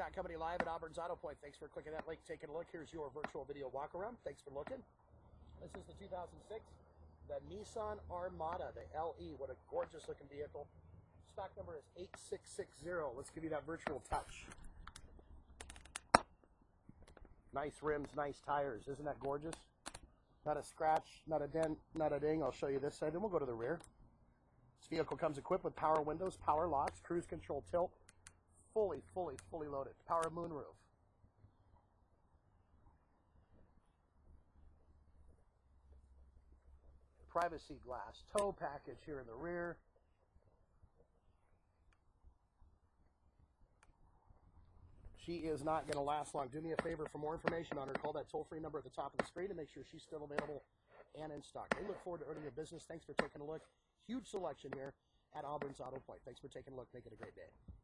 Scott Company live at Auburn's Auto Point. Thanks for clicking that link, taking a look. Here's your virtual video walk around. Thanks for looking. This is the 2006, the Nissan Armada, the LE. What a gorgeous looking vehicle. Stock number is 8660. Let's give you that virtual touch. Nice rims, nice tires. Isn't that gorgeous? Not a scratch, not a dent, not a ding. I'll show you this side, then we'll go to the rear. This vehicle comes equipped with power windows, power locks, cruise control tilt, fully, fully, fully loaded. Power moonroof. Privacy glass, tow package here in the rear. She is not going to last long. Do me a favor for more information on her. Call that toll free number at the top of the screen and make sure she's still available and in stock. We look forward to earning your business. Thanks for taking a look. Huge selection here at Auburn's Auto Point. Thanks for taking a look. Make it a great day.